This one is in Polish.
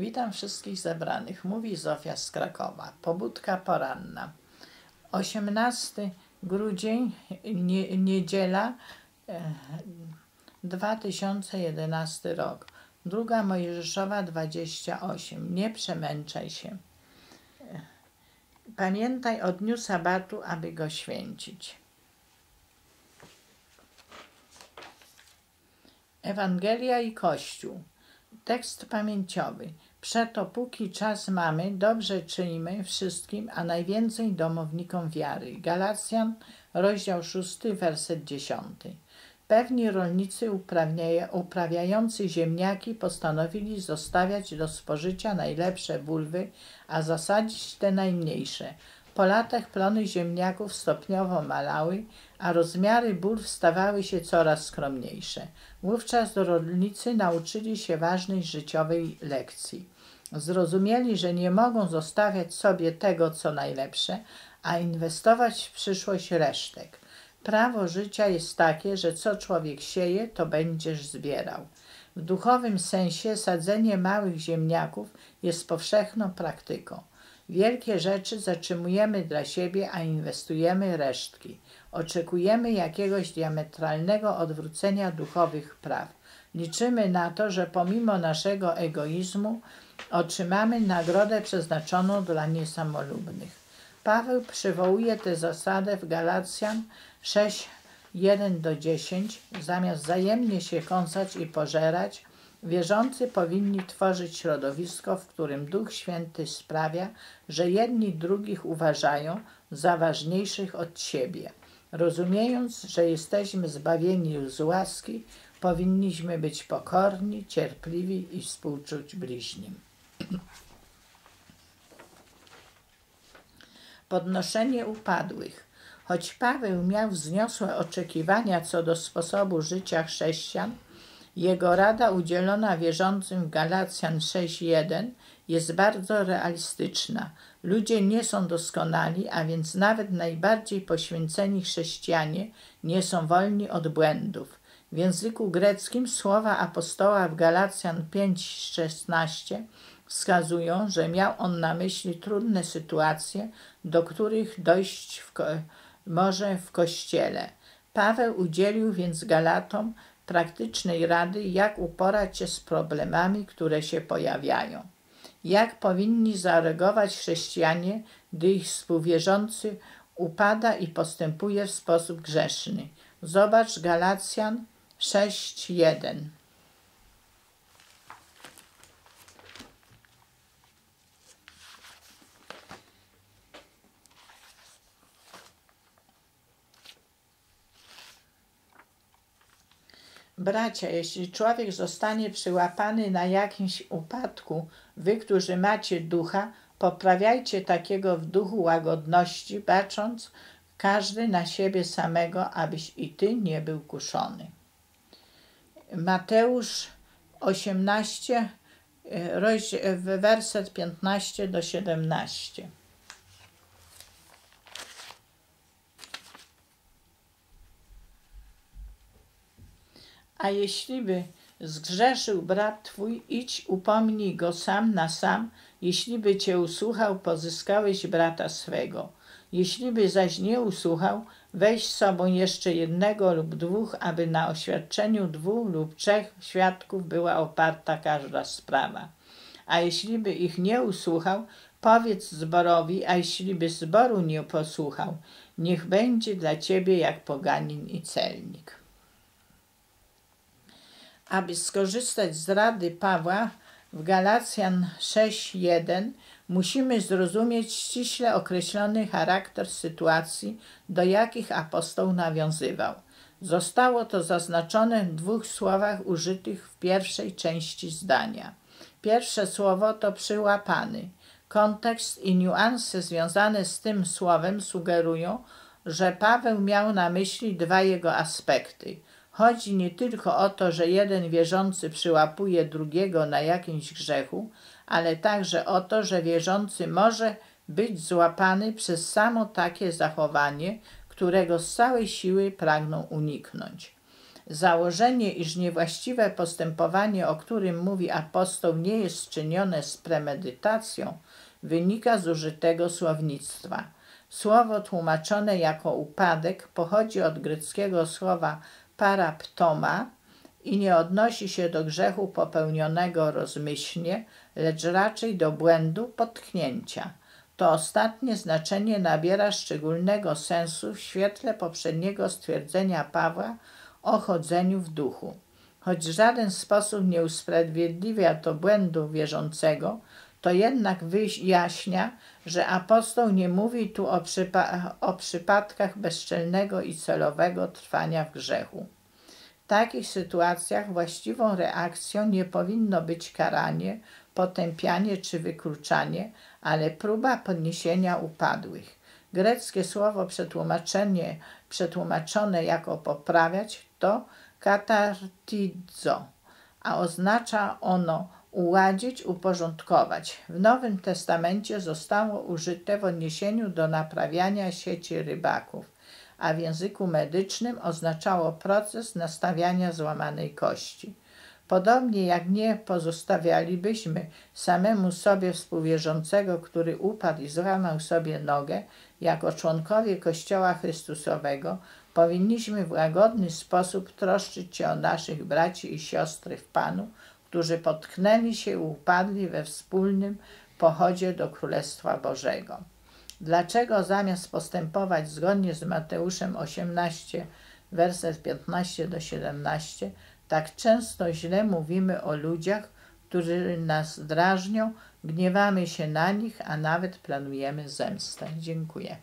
Witam wszystkich zebranych. Mówi Zofia z Krakowa. Pobudka poranna. 18 grudzień, nie, niedziela, e, 2011 rok. Druga Mojżeszowa 28. Nie przemęczaj się. E, Pamiętaj o dniu sabatu, aby go święcić. Ewangelia i Kościół. Tekst pamięciowy. Przeto póki czas mamy, dobrze czyńmy wszystkim, a najwięcej domownikom wiary. Galacjan, rozdział 6, werset 10. Pewni rolnicy uprawiający ziemniaki postanowili zostawiać do spożycia najlepsze bulwy, a zasadzić te najmniejsze. Po latach plony ziemniaków stopniowo malały, a rozmiary bulw stawały się coraz skromniejsze. Wówczas rolnicy nauczyli się ważnej życiowej lekcji. Zrozumieli, że nie mogą zostawiać sobie tego, co najlepsze, a inwestować w przyszłość resztek. Prawo życia jest takie, że co człowiek sieje, to będziesz zbierał. W duchowym sensie sadzenie małych ziemniaków jest powszechną praktyką. Wielkie rzeczy zatrzymujemy dla siebie, a inwestujemy resztki. Oczekujemy jakiegoś diametralnego odwrócenia duchowych praw. Liczymy na to, że pomimo naszego egoizmu otrzymamy nagrodę przeznaczoną dla niesamolubnych. Paweł przywołuje tę zasadę w Galacjan 6, 1 do 10. Zamiast wzajemnie się kąsać i pożerać, wierzący powinni tworzyć środowisko, w którym Duch Święty sprawia, że jedni drugich uważają za ważniejszych od siebie. Rozumiejąc, że jesteśmy zbawieni z łaski, powinniśmy być pokorni, cierpliwi i współczuć bliźnim. Podnoszenie upadłych. Choć Paweł miał wzniosłe oczekiwania co do sposobu życia chrześcijan, jego rada udzielona wierzącym w Galacjan 6.1 jest bardzo realistyczna. Ludzie nie są doskonali, a więc nawet najbardziej poświęceni chrześcijanie nie są wolni od błędów. W języku greckim słowa apostoła w Galacjan 5:16 wskazują, że miał on na myśli trudne sytuacje, do których dojść w może w kościele. Paweł udzielił więc Galatom praktycznej rady, jak uporać się z problemami, które się pojawiają. Jak powinni zareagować chrześcijanie, gdy ich współwierzący upada i postępuje w sposób grzeszny. Zobacz Galacjan 6:1. Bracia, jeśli człowiek zostanie przyłapany na jakimś upadku, wy, którzy macie ducha, poprawiajcie takiego w duchu łagodności, bacząc każdy na siebie samego, abyś i ty nie był kuszony. Mateusz 18, werset 15 do 17. A jeśli by zgrzeszył brat twój, idź upomnij go sam na sam, jeśli by cię usłuchał, pozyskałeś brata swego. Jeśli by zaś nie usłuchał, weź z sobą jeszcze jednego lub dwóch, aby na oświadczeniu dwóch lub trzech świadków była oparta każda sprawa. A jeśli by ich nie usłuchał, powiedz zborowi, a jeśli by zboru nie posłuchał, niech będzie dla ciebie jak poganin i celnik aby skorzystać z rady Pawła w Galacjan 6:1 musimy zrozumieć ściśle określony charakter sytuacji, do jakich apostoł nawiązywał. Zostało to zaznaczone w dwóch słowach użytych w pierwszej części zdania. Pierwsze słowo to przyłapany. Kontekst i niuanse związane z tym słowem sugerują, że Paweł miał na myśli dwa jego aspekty – Chodzi nie tylko o to, że jeden wierzący przyłapuje drugiego na jakimś grzechu, ale także o to, że wierzący może być złapany przez samo takie zachowanie, którego z całej siły pragną uniknąć. Założenie, iż niewłaściwe postępowanie, o którym mówi apostoł, nie jest czynione z premedytacją, wynika z użytego słownictwa. Słowo tłumaczone jako upadek pochodzi od greckiego słowa paraptoma i nie odnosi się do grzechu popełnionego rozmyślnie, lecz raczej do błędu potknięcia. To ostatnie znaczenie nabiera szczególnego sensu w świetle poprzedniego stwierdzenia Pawła o chodzeniu w duchu. Choć w żaden sposób nie usprawiedliwia to błędu wierzącego, to jednak wyjaśnia, że apostoł nie mówi tu o, przypa o przypadkach bezczelnego i celowego trwania w grzechu. W takich sytuacjach właściwą reakcją nie powinno być karanie, potępianie czy wykluczanie, ale próba podniesienia upadłych. Greckie słowo przetłumaczenie, przetłumaczone jako poprawiać to katartizo, a oznacza ono uładzić, uporządkować. W Nowym Testamencie zostało użyte w odniesieniu do naprawiania sieci rybaków, a w języku medycznym oznaczało proces nastawiania złamanej kości. Podobnie jak nie pozostawialibyśmy samemu sobie współwierzącego, który upadł i złamał sobie nogę, jako członkowie Kościoła Chrystusowego, powinniśmy w łagodny sposób troszczyć się o naszych braci i siostry w Panu, którzy potknęli się i upadli we wspólnym pochodzie do Królestwa Bożego. Dlaczego zamiast postępować zgodnie z Mateuszem 18, werset 15 do 17, tak często źle mówimy o ludziach, którzy nas drażnią, gniewamy się na nich, a nawet planujemy zemstę. Dziękuję.